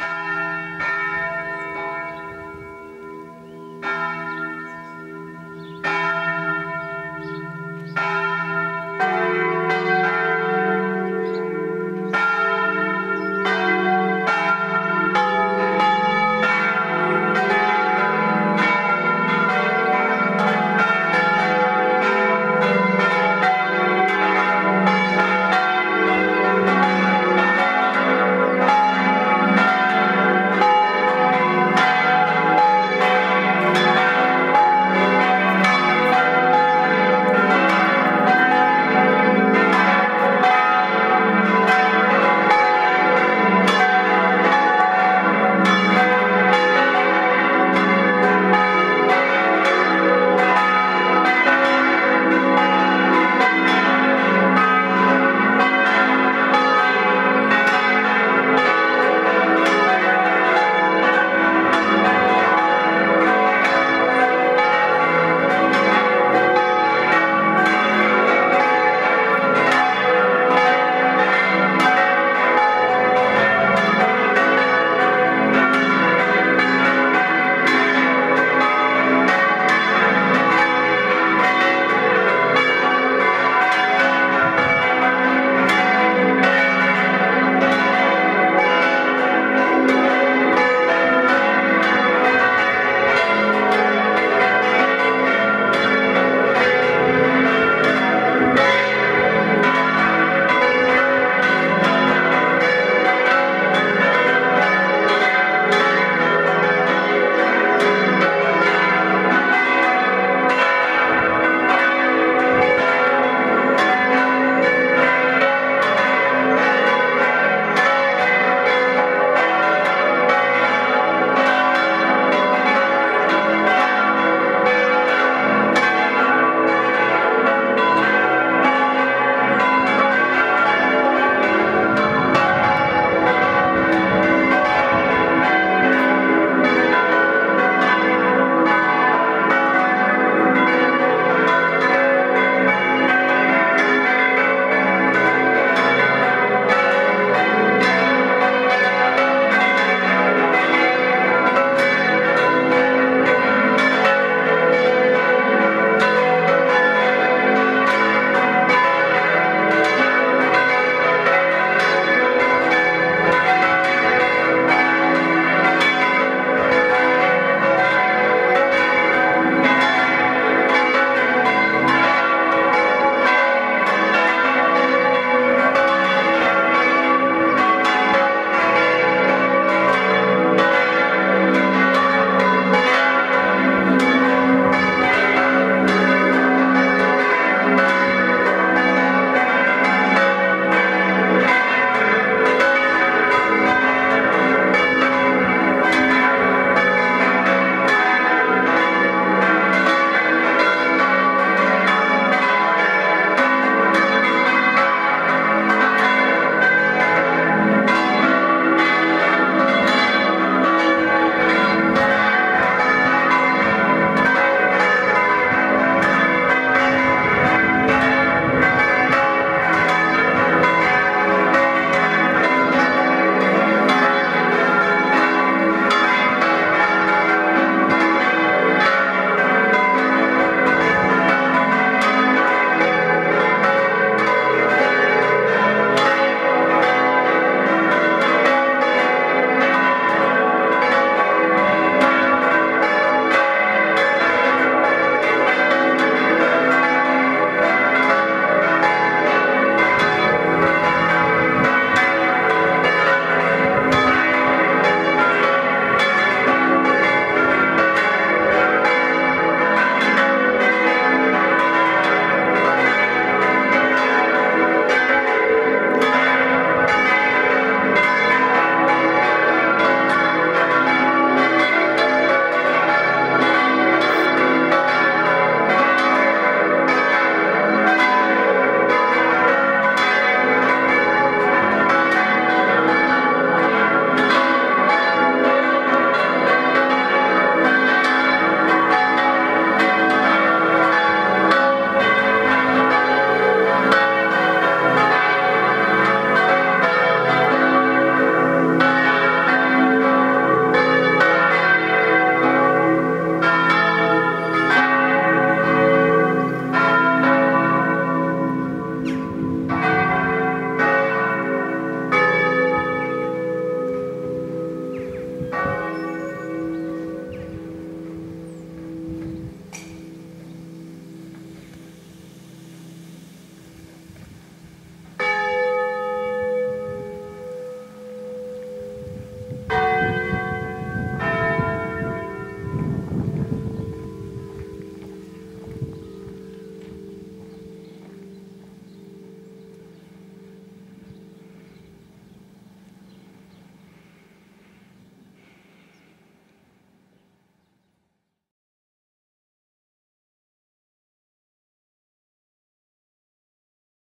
Bye.